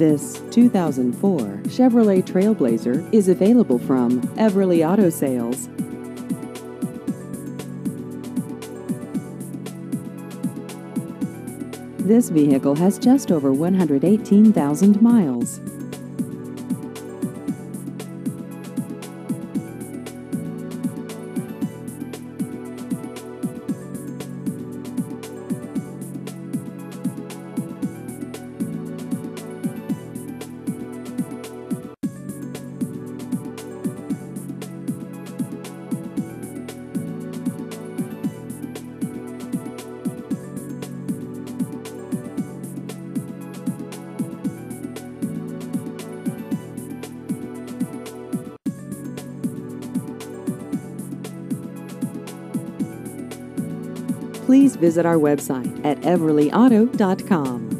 This 2004 Chevrolet Trailblazer is available from Everly Auto Sales. This vehicle has just over 118,000 miles. Please visit our website at everlyauto.com.